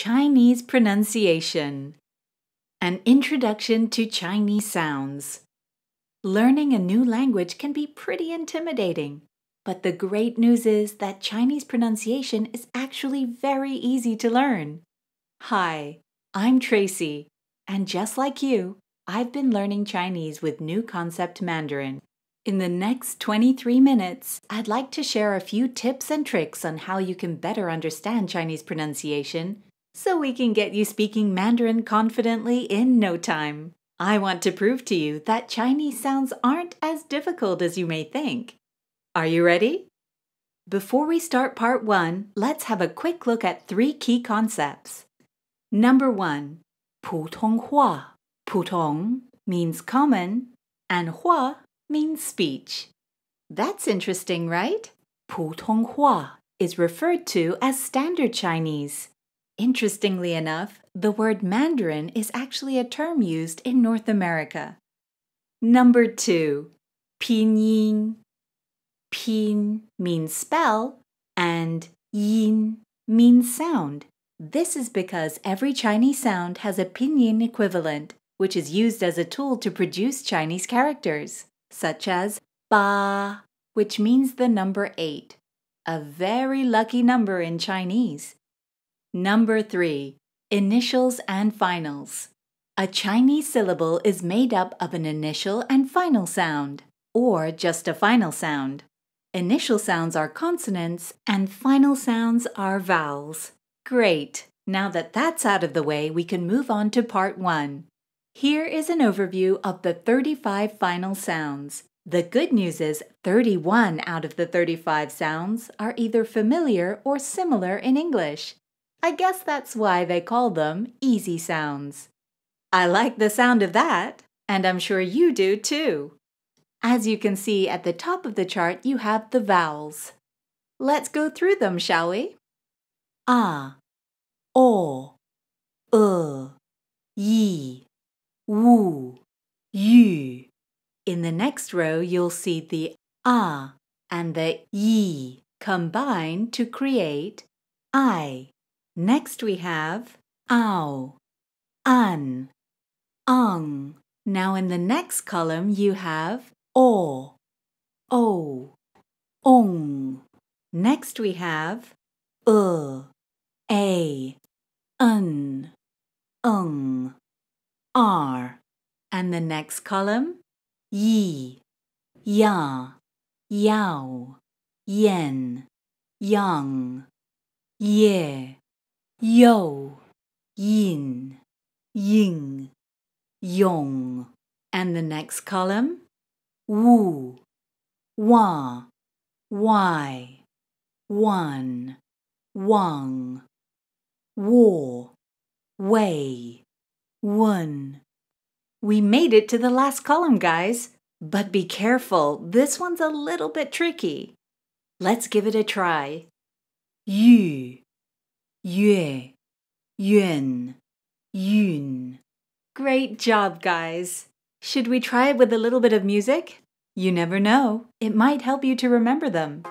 Chinese pronunciation. An introduction to Chinese sounds. Learning a new language can be pretty intimidating, but the great news is that Chinese pronunciation is actually very easy to learn. Hi, I'm Tracey, and just like you, I've been learning Chinese with New Concept Mandarin. In the next 23 minutes, I'd like to share a few tips and tricks on how you can better understand Chinese pronunciation so we can get you speaking Mandarin confidently in no time. I want to prove to you that Chinese sounds aren't as difficult as you may think. Are you ready? Before we start part one, let's have a quick look at three key concepts. Number one, 普通话.普通 means common, and hua means speech. That's interesting, right? 普通话 is referred to as Standard Chinese. Interestingly enough, the word Mandarin is actually a term used in North America. Number two, pinyin. Pin means spell and yin means sound. This is because every Chinese sound has a pinyin equivalent, which is used as a tool to produce Chinese characters, such as ba, which means the number eight, a very lucky number in Chinese. Number three, initials and finals. A Chinese syllable is made up of an initial and final sound, or just a final sound. Initial sounds are consonants and final sounds are vowels. Great! Now that that's out of the way, we can move on to part one. Here is an overview of the 35 final sounds. The good news is 31 out of the 35 sounds are either familiar or similar in English. I guess that's why they call them easy sounds. I like the sound of that, and I'm sure you do too. As you can see at the top of the chart, you have the vowels. Let's go through them, shall we? Ah, o, e, yi, wu, yu. In the next row, you'll see the ah and the yi combine to create I. Next we have ow, an, ung. Now in the next column you have o, o, ong. Next we have uh, a, un, ung, r. And the next column yi, ya, yao, yen, yang, ye yo, yin, ying, yong. And the next column, wu, wa, why, one, wang, war, way, one. We made it to the last column, guys. But be careful, this one's a little bit tricky. Let's give it a try. Yu, 月远 yun. Great job, guys! Should we try it with a little bit of music? You never know, it might help you to remember them.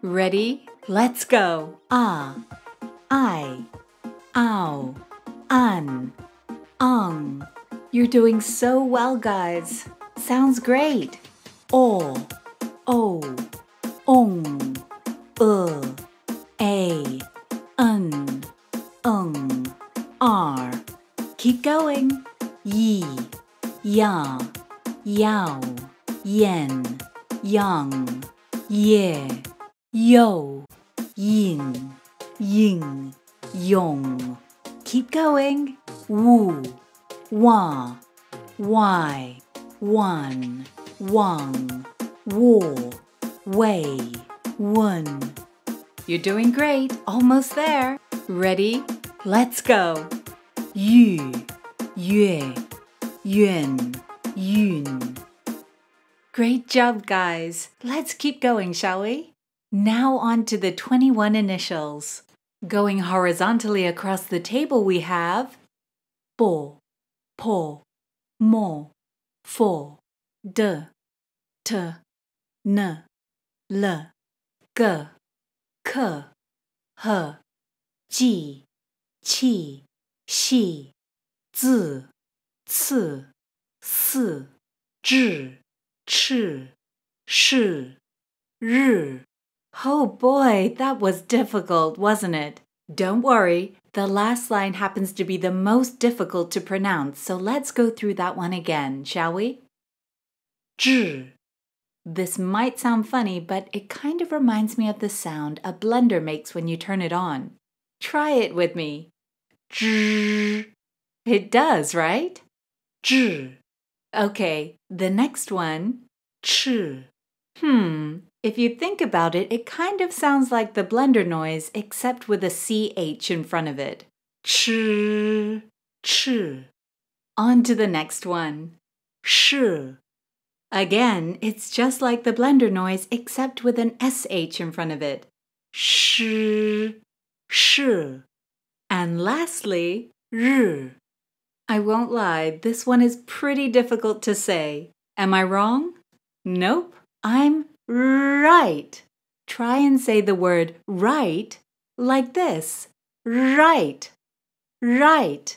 Ready? Let's go! Ah, I, ow, an, ong. You're doing so well, guys. Sounds great. O, o, ong, uh going. Yi, ya, yao, yen, yang, ye, yo, yin, ying, yong. Keep going. Wu, wa, why, one, wang, war, way, one. You're doing great. Almost there. Ready? Let's go. Yu, yue, yun, yun. Great job, guys. Let's keep going, shall we? Now on to the 21 initials. Going horizontally across the table, we have bo, po, mo, fo, de, t, n, l, g k, h, ji, qi, xi, zi, ci, si, zhi, chi, shi, ri. Oh boy, that was difficult, wasn't it? Don't worry, the last line happens to be the most difficult to pronounce, so let's go through that one again, shall we? Zhi. This might sound funny, but it kind of reminds me of the sound a blender makes when you turn it on. Try it with me. Zhi. It does, right? Zhi. Okay, the next one, chi. Hmm, if you think about it, it kind of sounds like the blender noise except with a CH in front of it. Chi, chi. On to the next one. Shi. Again, it's just like the blender noise except with an SH in front of it. Shi, shi. And lastly, ri. I won't lie, this one is pretty difficult to say. Am I wrong? Nope, I'm right. Try and say the word right like this. Right. Right.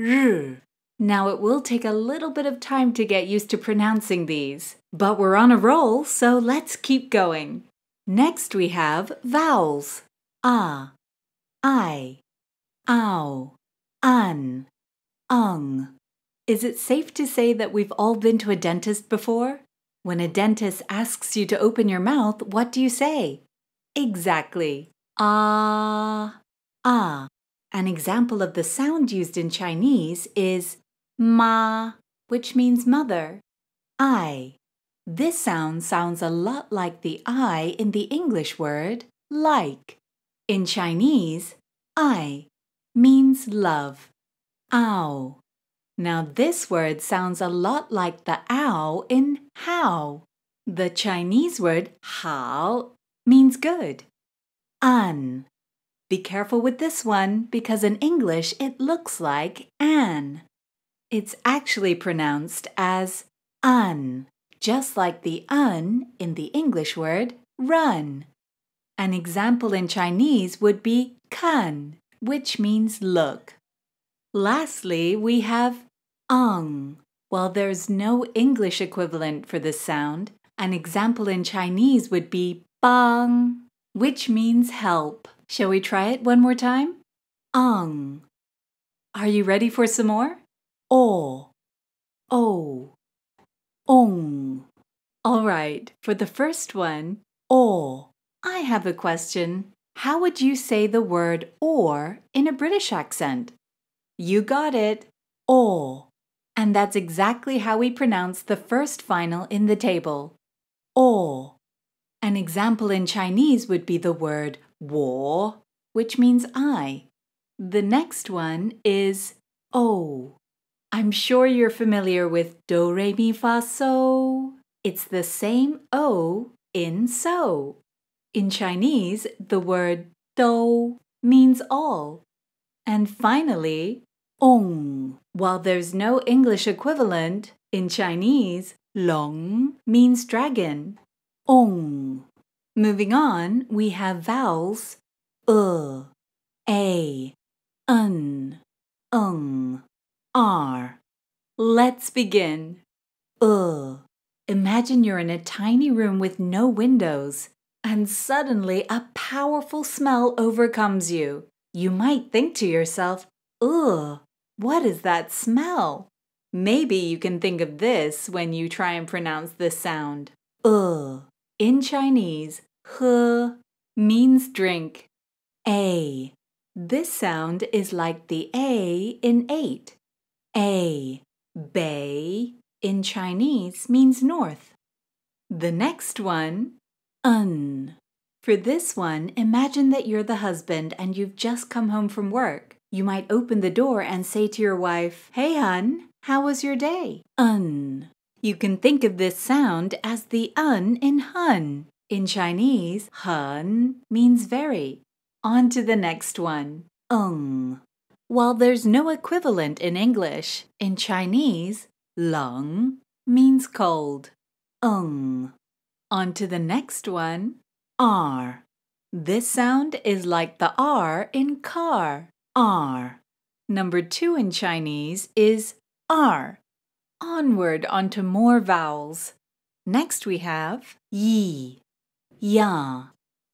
R. Now it will take a little bit of time to get used to pronouncing these, but we're on a roll, so let's keep going. Next we have vowels. Ah, I, ow, un, ung. Is it safe to say that we've all been to a dentist before? When a dentist asks you to open your mouth, what do you say? Exactly. Ah, ah. An example of the sound used in Chinese is ma, which means mother. I. This sound sounds a lot like the I in the English word like. In Chinese, I means love. Ow. Now, this word sounds a lot like the ow in how. The Chinese word hao means good. An. Be careful with this one because in English it looks like an. It's actually pronounced as un, just like the un in the English word run. An example in Chinese would be kan, which means look. Lastly, we have ung. While there's no English equivalent for this sound, an example in Chinese would be bang, which means help. Shall we try it one more time? Ung. Are you ready for some more? O. O. Ong. All right, for the first one, or, I have a question. How would you say the word or in a British accent? You got it, or. And that's exactly how we pronounce the first final in the table. Or. An example in Chinese would be the word wo, which means I. The next one is o. I'm sure you're familiar with do, re, mi, fa, so. It's the same o in so. In Chinese, the word do means all. And finally, ong. While there's no English equivalent, in Chinese, long means dragon. Ong. Moving on, we have vowels uh, a, un, ung, r. Let's begin. Uh. Imagine you're in a tiny room with no windows, and suddenly a powerful smell overcomes you. You might think to yourself, ugh, what is that smell? Maybe you can think of this when you try and pronounce this sound. Uh. In Chinese, he means drink. A. This sound is like the A in eight. A. Bei in Chinese means north. The next one, un. For this one, imagine that you're the husband and you've just come home from work. You might open the door and say to your wife, Hey, hun, how was your day? Un. You can think of this sound as the un in hun. In Chinese, hen means very. On to the next one, ung. While there's no equivalent in English, in Chinese, leng means cold. Ung. On to the next one, r. This sound is like the R in car. R. Number two in Chinese is R. Onward onto more vowels. Next we have yi, ya,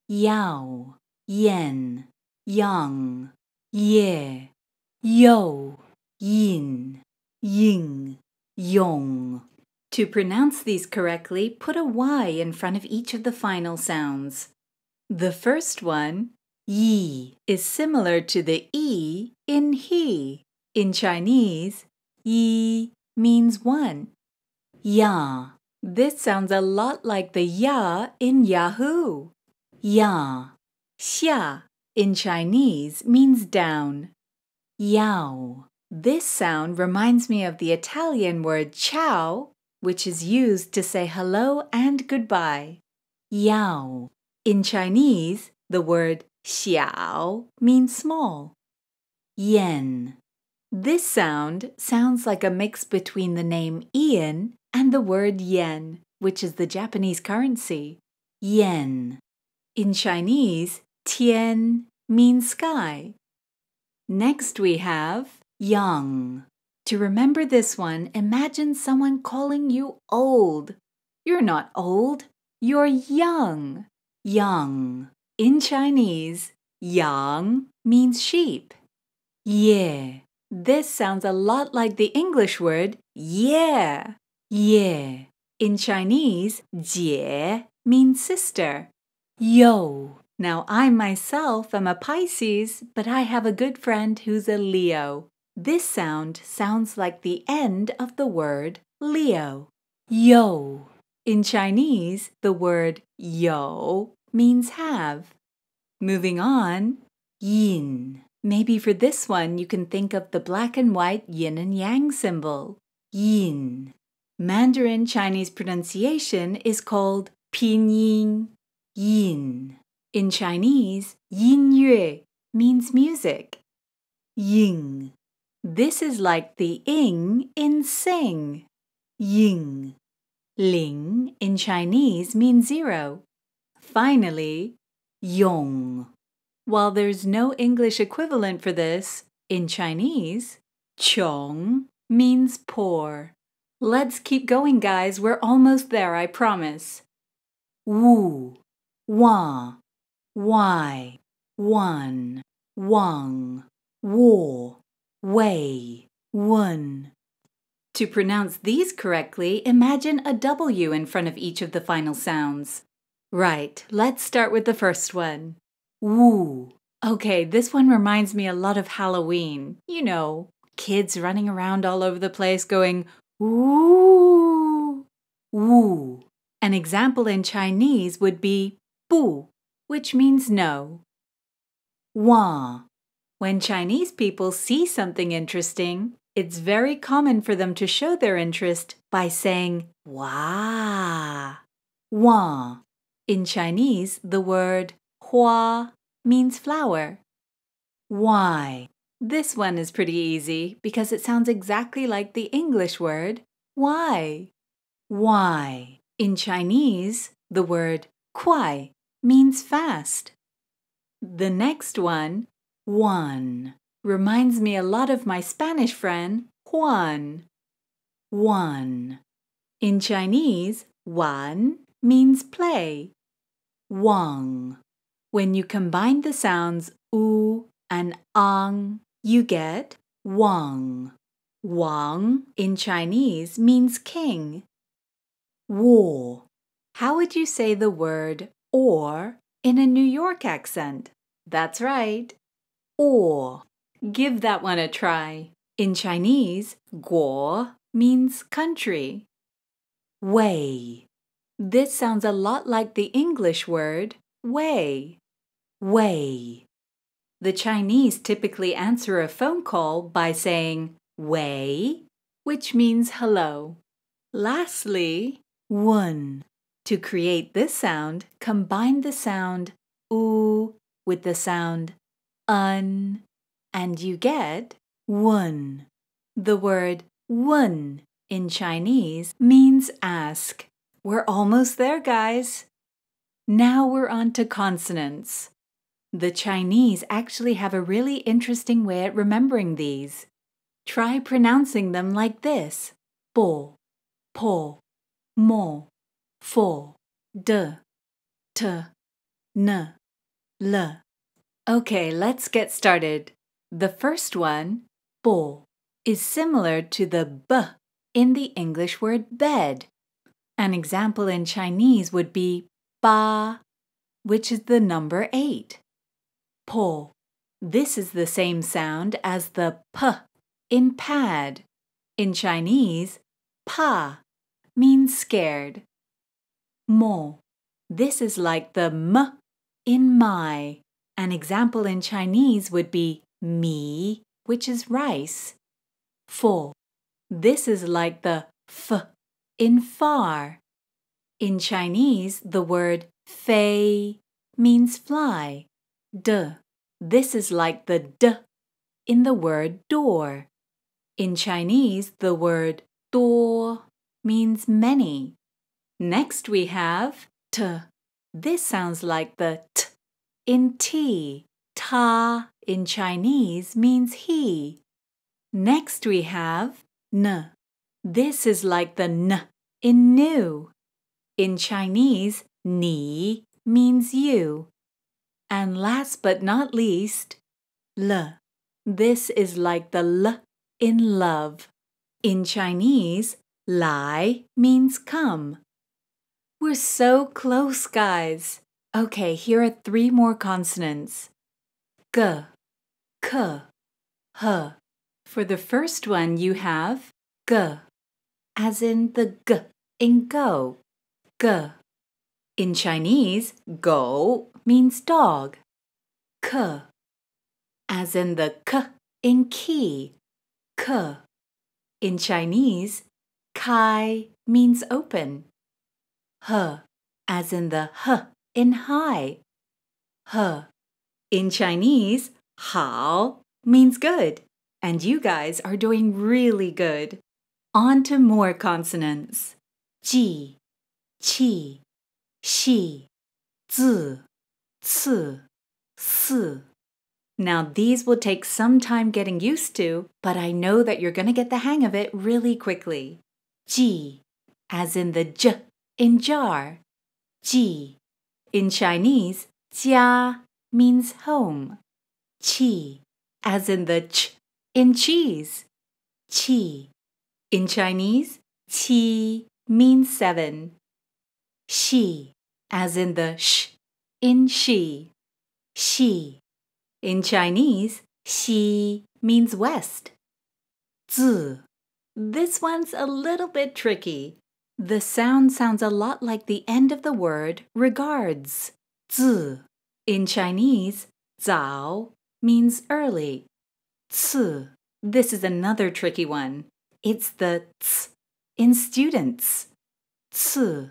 yao, yen, yang, ye, yo, yin, ying, yong. To pronounce these correctly, put a Y in front of each of the final sounds. The first one, yi, is similar to the E in he. In Chinese, yi means one. Ya. This sounds a lot like the ya in Yahoo. Ya. Xia in Chinese means down. Yao. This sound reminds me of the Italian word ciao, which is used to say hello and goodbye. Yao. In Chinese, the word xiao means small. Yen. This sound sounds like a mix between the name Ian and the word yen, which is the Japanese currency. Yen. In Chinese, tian means sky. Next we have young. To remember this one, imagine someone calling you old. You're not old, you're young. Young. In Chinese, yang means sheep. Yeah. This sounds a lot like the English word yeah. Yeah. In Chinese, jie means sister. Yo. Now, I myself am a Pisces, but I have a good friend who's a Leo. This sound sounds like the end of the word Leo. Yo. In Chinese, the word yo means have. Moving on, yin. Maybe for this one, you can think of the black and white yin and yang symbol. Yin. Mandarin Chinese pronunciation is called pinyin. Yin. In Chinese, yin yue means music. Ying. This is like the ing in sing. Ying. Ling in Chinese means zero. Finally, yong. While there's no English equivalent for this, in Chinese, chong means poor. Let's keep going, guys. We're almost there, I promise. Wu, wa, why, one, wang, wo, wei, wun. To pronounce these correctly, imagine a W in front of each of the final sounds. Right, let's start with the first one. Woo. Okay, this one reminds me a lot of Halloween. You know, kids running around all over the place going, woo, woo. An example in Chinese would be bu, which means no. Wah. When Chinese people see something interesting, it's very common for them to show their interest by saying wah. Wah. In Chinese, the word hua means flower. Why? This one is pretty easy because it sounds exactly like the English word why. Why? In Chinese, the word kuai means fast. The next one, one, reminds me a lot of my Spanish friend Juan. One. In Chinese, wan means play. Wang. When you combine the sounds u and ang, you get wang. Wang in Chinese means king. War. How would you say the word or in a New York accent? That's right. Or. Give that one a try. In Chinese, guo means country. Wei. This sounds a lot like the English word way. Way. The Chinese typically answer a phone call by saying wei, which means hello. Lastly, wun. To create this sound, combine the sound u with the sound un, and you get wun. The word wun in Chinese means ask. We're almost there, guys. Now we're on to consonants. The Chinese actually have a really interesting way at remembering these. Try pronouncing them like this bo, po, mo, fo, de, t, n, l. Okay, let's get started. The first one, bo, is similar to the b in the English word bed. An example in Chinese would be ba, which is the number 8. Po. This is the same sound as the p in pad. In Chinese, pa means scared. Mo. This is like the m in my. An example in Chinese would be mi, which is rice. Fo. This is like the f in far. In Chinese, the word fei means fly. De. This is like the d in the word door. In Chinese, the word duo means many. Next we have t. This sounds like the t in tea. Ta in Chinese means he. Next we have n. This is like the n in new. In Chinese, ni means you. And last but not least, l. This is like the l in love. In Chinese, lai means come. We're so close, guys. Okay, here are three more consonants. G, k, h. For the first one, you have g, as in the g in go, g. In Chinese, gou means dog, k, as in the k in key, k. In Chinese, kai means open, h, as in the h in high, h. In Chinese, hao means good, and you guys are doing really good. On to more consonants. Ji, qi, xi, zi, ci, si. Now, these will take some time getting used to, but I know that you're going to get the hang of it really quickly. Ji, as in the j in jar. Ji. In Chinese, jia means home. Qi, as in the ch in cheese. Qi. In Chinese, qi means seven. Xi, as in the sh in she. Xi. In Chinese, xi means west. Zi. This one's a little bit tricky. The sound sounds a lot like the end of the word regards. Zi. In Chinese, zao means early. Ci. This is another tricky one. It's the ts in students. Ci.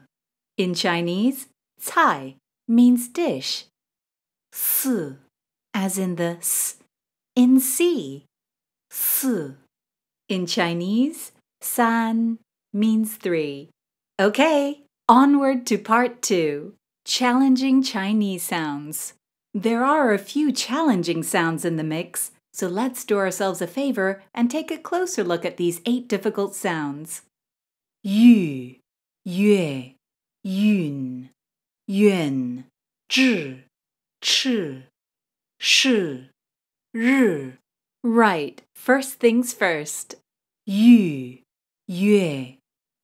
In Chinese, cai means dish. Si, as in the s in sea. Si. In Chinese, san means three. Okay, onward to part two challenging Chinese sounds. There are a few challenging sounds in the mix, so let's do ourselves a favor and take a closer look at these eight difficult sounds. Yu, yue, yun, yuan, zhi, chi, shi, ri. Right, first things first. Yu, yue,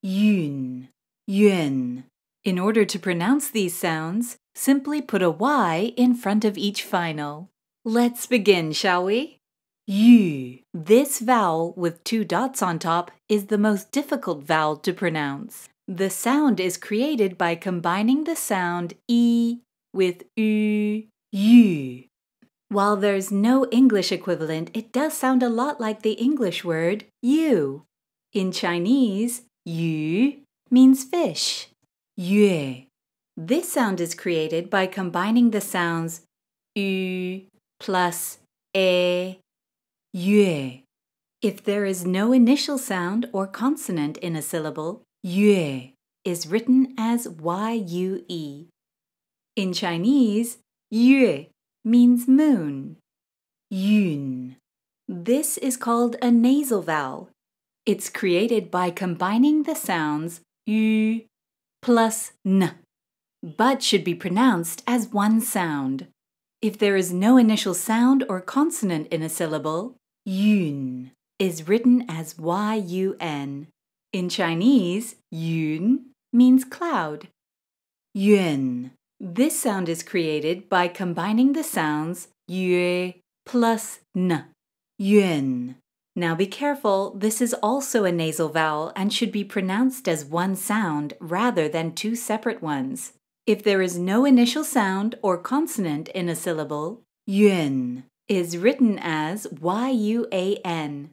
yun, yuan. In order to pronounce these sounds, simply put a Y in front of each final. Let's begin, shall we? Yu. This vowel with two dots on top is the most difficult vowel to pronounce. The sound is created by combining the sound E with U, Yu. While there's no English equivalent, it does sound a lot like the English word you. In Chinese, yu means fish. Yue. This sound is created by combining the sounds u plus e yue. If there is no initial sound or consonant in a syllable, yue is written as y-u-e. In Chinese, yue means moon. Yun. This is called a nasal vowel. It's created by combining the sounds yu plus n, but should be pronounced as one sound. If there is no initial sound or consonant in a syllable, yun is written as y-u-n. In Chinese, yun means cloud. Yuan. This sound is created by combining the sounds yue plus n. Yuan. Now be careful, this is also a nasal vowel and should be pronounced as one sound rather than two separate ones. If there is no initial sound or consonant in a syllable, yuan is written as y-u-a-n.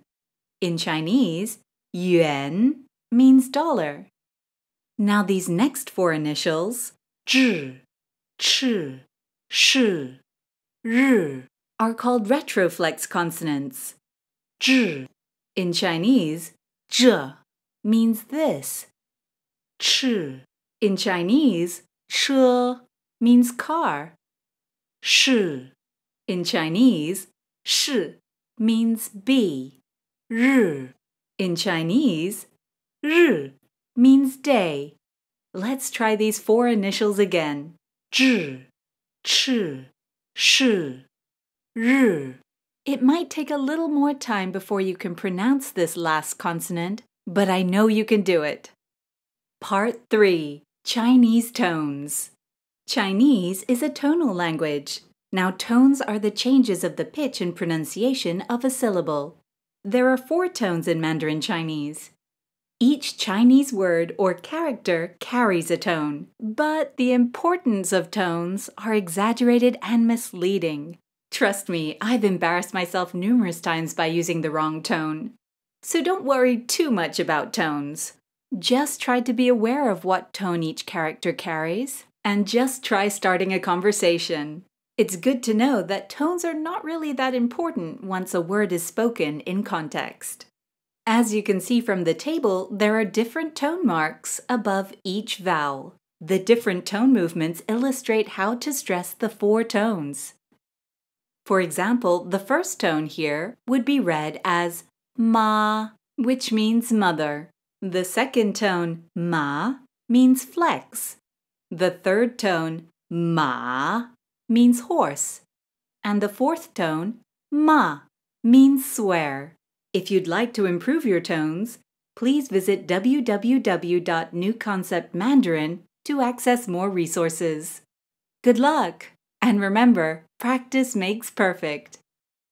In Chinese, yuan means dollar. Now these next four initials, zhi, chi, shi, ri, are called retroflex consonants. Zhi in Chinese, zhe means this. Chi in Chinese, che means car. Shi in Chinese, shi means be. Ri in Chinese, ri means day. Let's try these four initials again. Zhi, chi, shi, ri. It might take a little more time before you can pronounce this last consonant, but I know you can do it. Part 3 Chinese Tones Chinese is a tonal language. Now, tones are the changes of the pitch and pronunciation of a syllable. There are four tones in Mandarin Chinese. Each Chinese word or character carries a tone, but the importance of tones are exaggerated and misleading. Trust me, I've embarrassed myself numerous times by using the wrong tone. So don't worry too much about tones. Just try to be aware of what tone each character carries, and just try starting a conversation. It's good to know that tones are not really that important once a word is spoken in context. As you can see from the table, there are different tone marks above each vowel. The different tone movements illustrate how to stress the four tones. For example, the first tone here would be read as ma, which means mother. The second tone, ma, means flex. The third tone, ma, means horse. And the fourth tone, ma, means swear. If you'd like to improve your tones, please visit www.newconceptmandarin to access more resources. Good luck! And remember, practice makes perfect.